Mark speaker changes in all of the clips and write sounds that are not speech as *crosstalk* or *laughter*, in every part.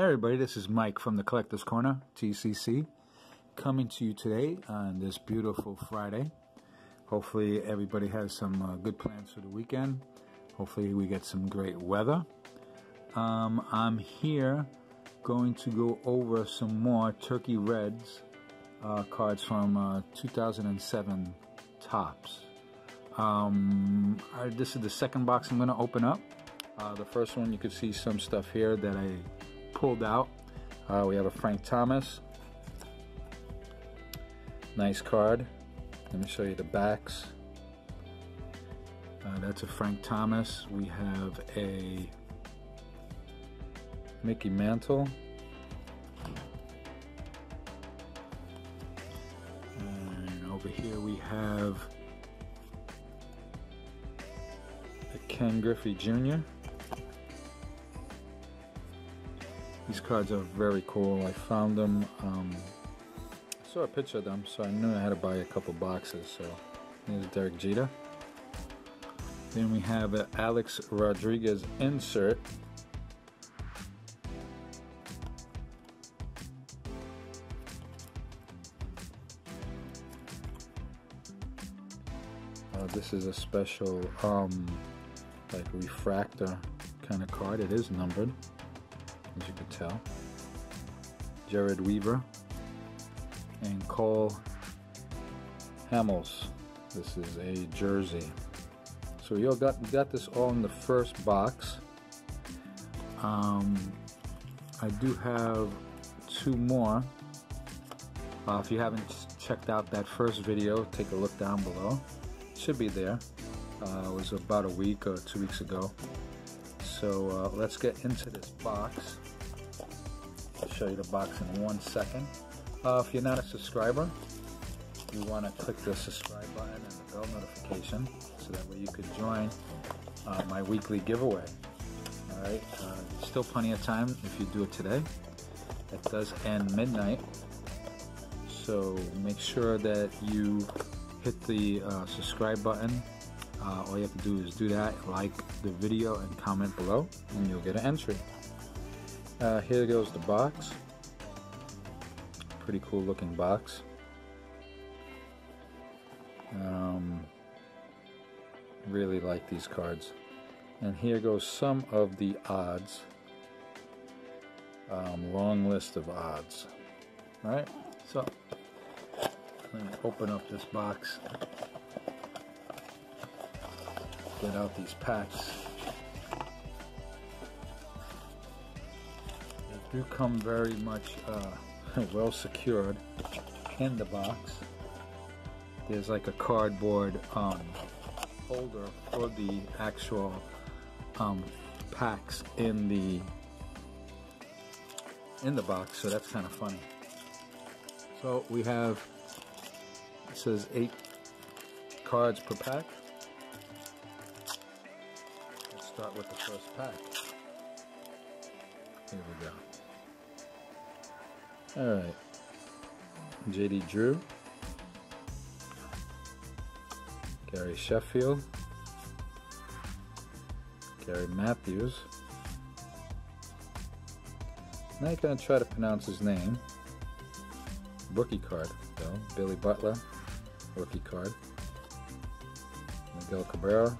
Speaker 1: Hey everybody, this is Mike from the Collector's Corner, TCC, coming to you today on this beautiful Friday. Hopefully everybody has some uh, good plans for the weekend. Hopefully we get some great weather. Um, I'm here going to go over some more Turkey Reds uh, cards from uh, 2007 Topps. Um, this is the second box I'm going to open up. Uh, the first one you can see some stuff here that I pulled out. Uh, we have a Frank Thomas. Nice card. Let me show you the backs. Uh, that's a Frank Thomas. We have a Mickey Mantle. And over here we have a Ken Griffey Jr. These cards are very cool. I found them, um, I saw a picture of them, so I knew I had to buy a couple boxes. So here's Derek Jeter. Then we have an Alex Rodriguez insert. Uh, this is a special um, like refractor kind of card. It is numbered as you can tell. Jered Weaver and Cole Hamels. This is a jersey. So all got got this all in the first box. Um, I do have two more. Uh, if you haven't checked out that first video, take a look down below. It should be there. Uh, it was about a week or two weeks ago. So uh, let's get into this box. I'll show you the box in one second. Uh, if you're not a subscriber, you want to click the subscribe button and the bell notification so that way you could join uh, my weekly giveaway. Alright, uh, still plenty of time if you do it today. It does end midnight, so make sure that you hit the uh, subscribe button uh, all you have to do is do that, like the video and comment below and you'll get an entry. Uh, here goes the box. Pretty cool looking box. Um, really like these cards. And here goes some of the odds. Um, long list of odds. Alright, so let me open up this box get out these packs. They do come very much uh, *laughs* well secured in the box. There's like a cardboard um, holder for the actual um, packs in the in the box, so that's kind of funny. So we have it says eight cards per pack with the first pack. Here we go. Alright. JD Drew. Gary Sheffield. Gary Matthews. Now you're going to try to pronounce his name. Rookie card, though. Billy Butler. Rookie card. Miguel Cabrera.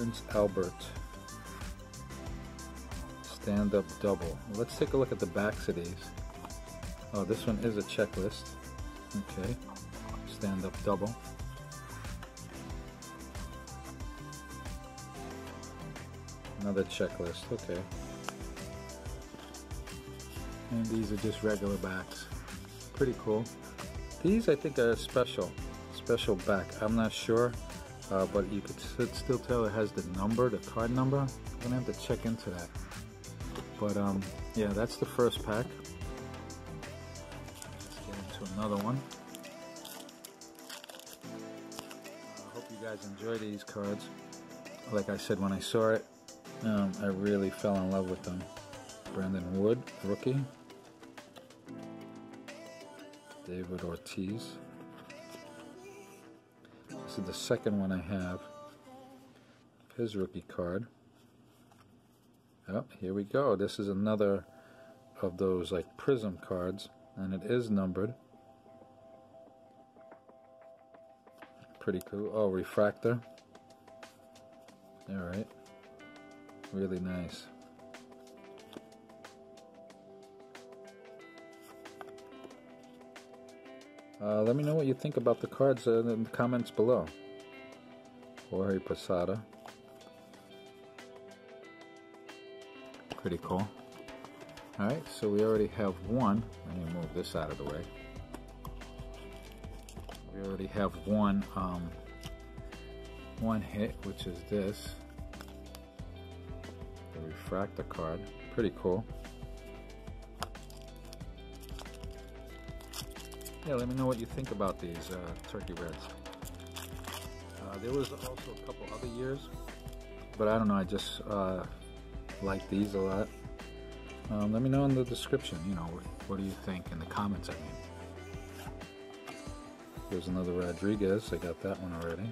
Speaker 1: Prince Albert. Stand up double. Let's take a look at the backs of these. Oh, this one is a checklist. Okay. Stand up double. Another checklist. Okay. And these are just regular backs. Pretty cool. These I think are special. Special back. I'm not sure uh, but you could still tell it has the number, the card number. I'm gonna have to check into that. But um, yeah, that's the first pack. Let's get into another one. I hope you guys enjoy these cards. Like I said when I saw it, um, I really fell in love with them. Brandon Wood, rookie. David Ortiz. This is the second one I have. his rookie card. Oh, here we go. This is another of those like prism cards, and it is numbered. Pretty cool. Oh, refractor. Alright. Really nice. Uh, let me know what you think about the cards in the comments below. Jorge Posada. Pretty cool. Alright, so we already have one. Let me move this out of the way. We already have one um, one hit, which is this. The refractor card. Pretty cool. Yeah, let me know what you think about these uh, Turkey Reds. Uh, there was also a couple other years, but I don't know, I just uh, like these a lot. Um, let me know in the description, you know, what, what do you think in the comments, I mean. There's another Rodriguez, I got that one already.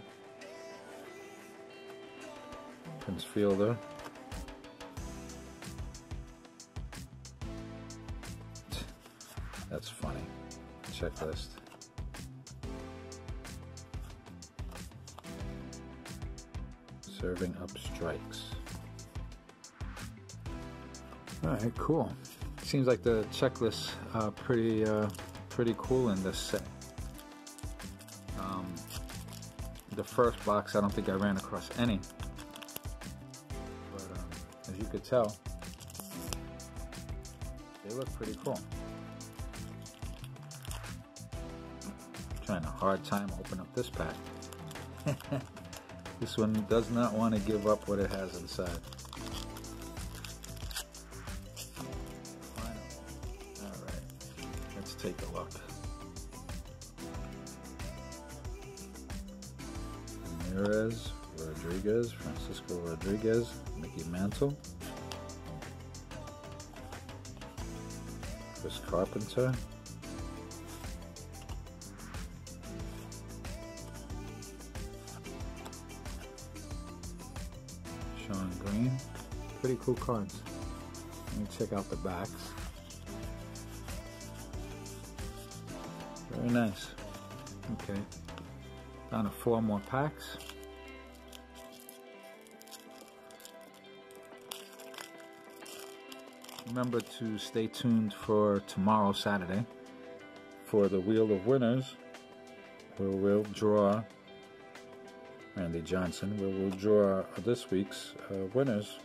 Speaker 1: Prince Fielder. That's funny. Checklist. Serving up strikes. Alright, cool. Seems like the checklist pretty uh, pretty cool in this set. Um, the first box, I don't think I ran across any. But um, as you could tell, they look pretty cool. Trying a hard time opening up this pack. *laughs* this one does not want to give up what it has inside. Alright, let's take a look. Ramirez, Rodriguez, Francisco Rodriguez, Mickey Mantle, Chris Carpenter, Shawn Green. Pretty cool cards. Let me check out the backs. Very nice. Okay. Down to four more packs. Remember to stay tuned for tomorrow, Saturday, for the Wheel of Winners, where we'll draw Randy Johnson, where we'll draw this week's uh, winners.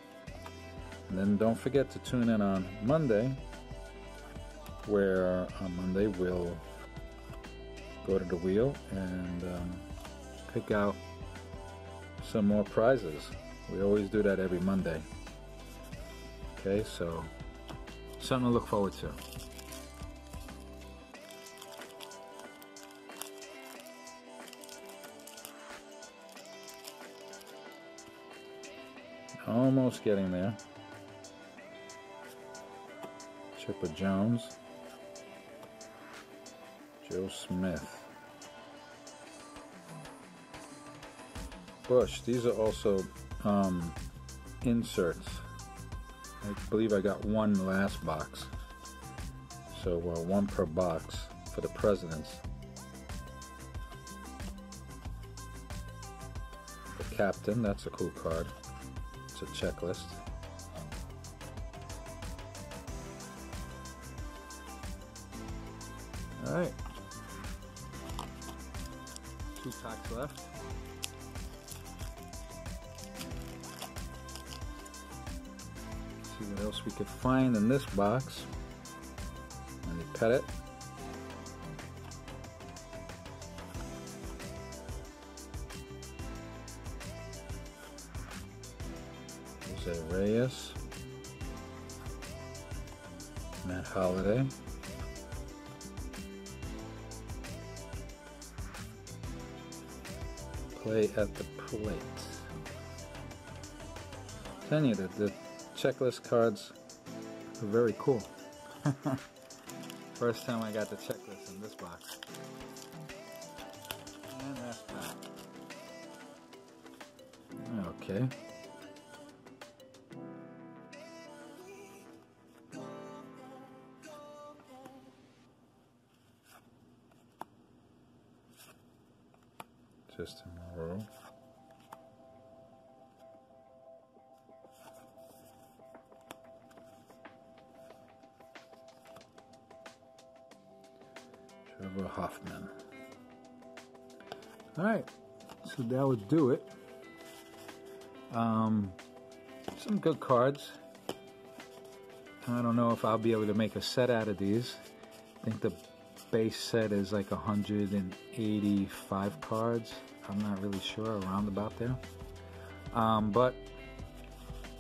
Speaker 1: And then don't forget to tune in on Monday, where on Monday we'll go to the wheel and um, pick out some more prizes. We always do that every Monday. Okay, so something to look forward to. Almost getting there. Chipper Jones. Joe Smith. Bush. These are also um, inserts. I believe I got one last box. So uh, one per box for the presidents. The captain, that's a cool card. A checklist. All right. Two packs left. see what else we could find in this box. Let me Jose Reyes. Matt Holliday, Play at the plate. Telling you that the checklist cards are very cool. *laughs* First time I got the checklist in this box. And that's that. Okay. Trevor Hoffman. All right, so that would do it. Um, some good cards. I don't know if I'll be able to make a set out of these. I think the base set is like 185 cards. I'm not really sure, around about there. Um, but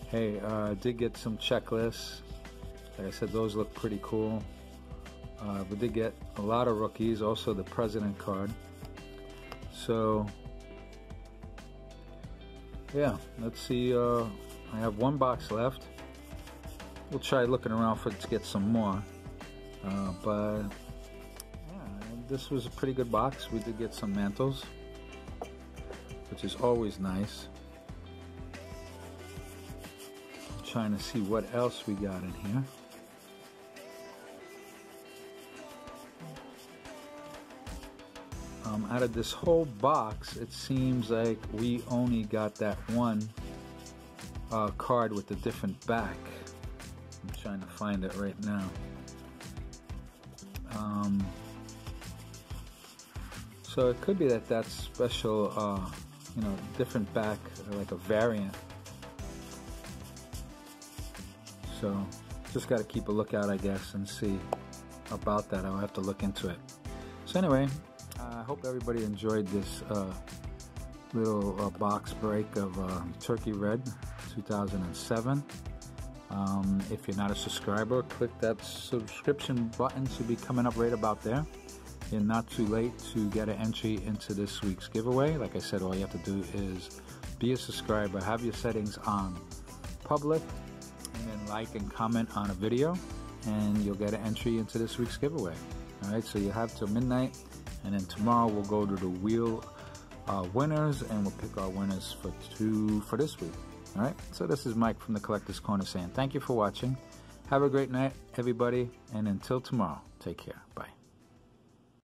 Speaker 1: hey, uh, I did get some checklists. Like I said, those look pretty cool. Uh, we did get a lot of rookies, also the president card. So yeah, let's see. Uh, I have one box left. We'll try looking around for to get some more. Uh, but yeah, this was a pretty good box. We did get some mantles, which is always nice. Trying to see what else we got in here. Out of this whole box, it seems like we only got that one uh, card with a different back. I'm trying to find it right now. Um, so it could be that that's special, uh, you know, different back, like a variant. So just got to keep a lookout, I guess, and see about that. I'll have to look into it. So anyway, I hope everybody enjoyed this uh, little uh, box break of uh, Turkey Red 2007. Um, if you're not a subscriber, click that subscription button to be coming up right about there. You're not too late to get an entry into this week's giveaway. Like I said, all you have to do is be a subscriber, have your settings on public, and then like and comment on a video, and you'll get an entry into this week's giveaway. All right, so you have till midnight and then tomorrow we'll go to the wheel uh, winners and we'll pick our winners for two for this week. All right. So this is Mike from the Collector's Corner saying thank you for watching. Have a great night, everybody, and until tomorrow, take care. Bye.